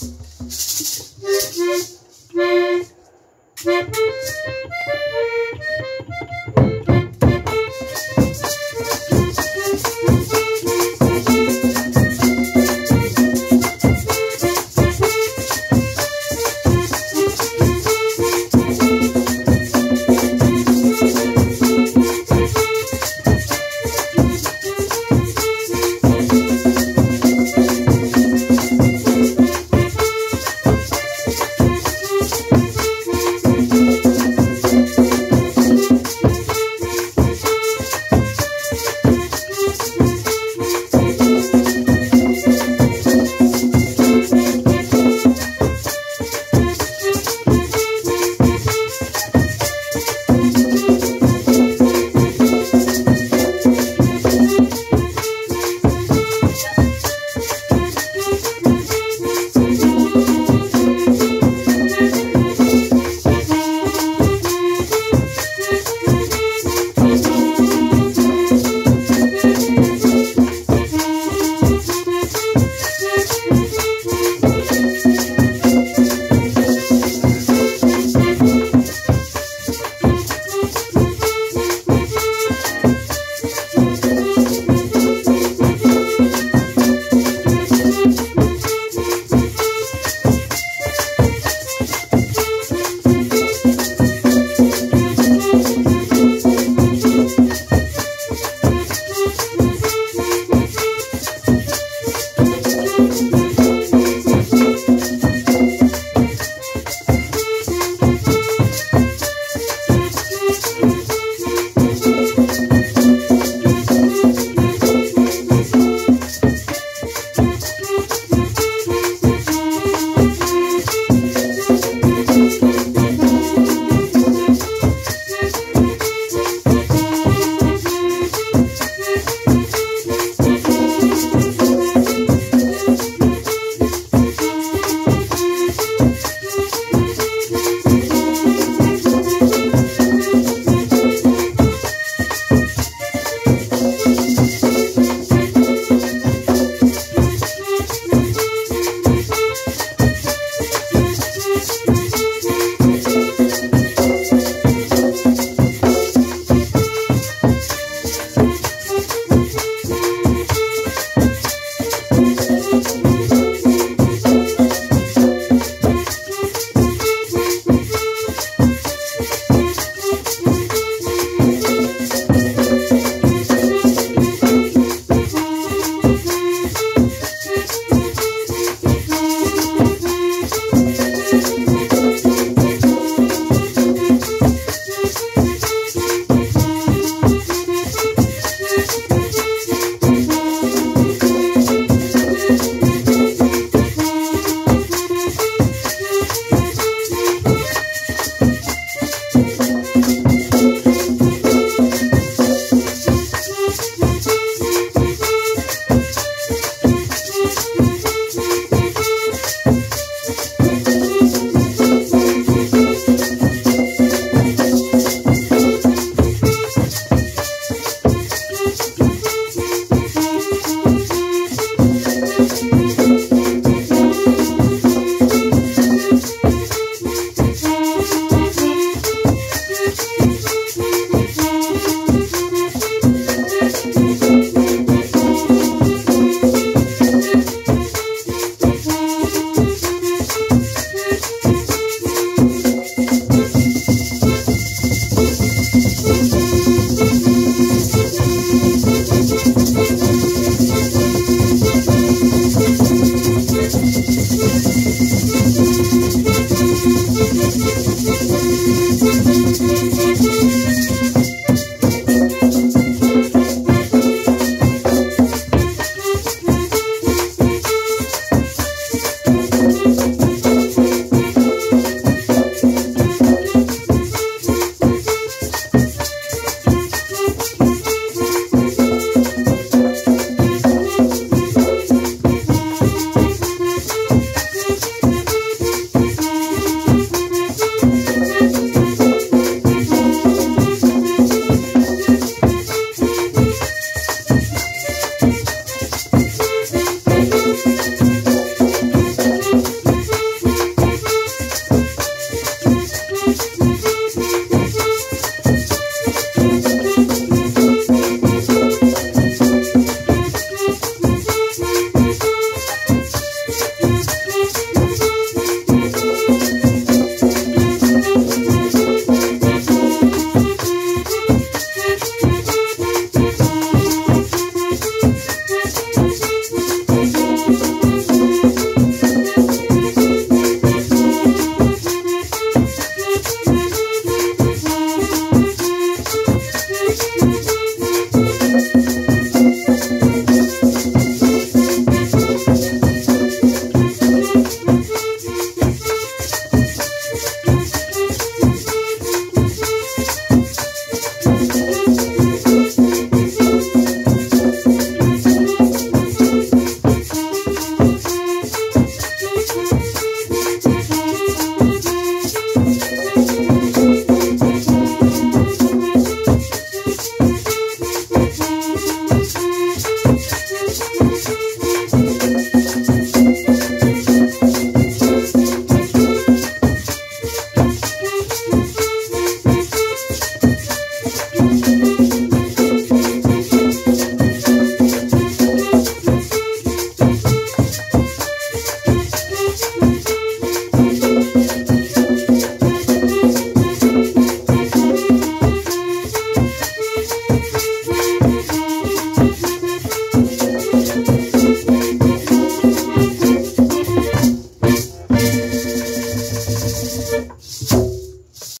Bye.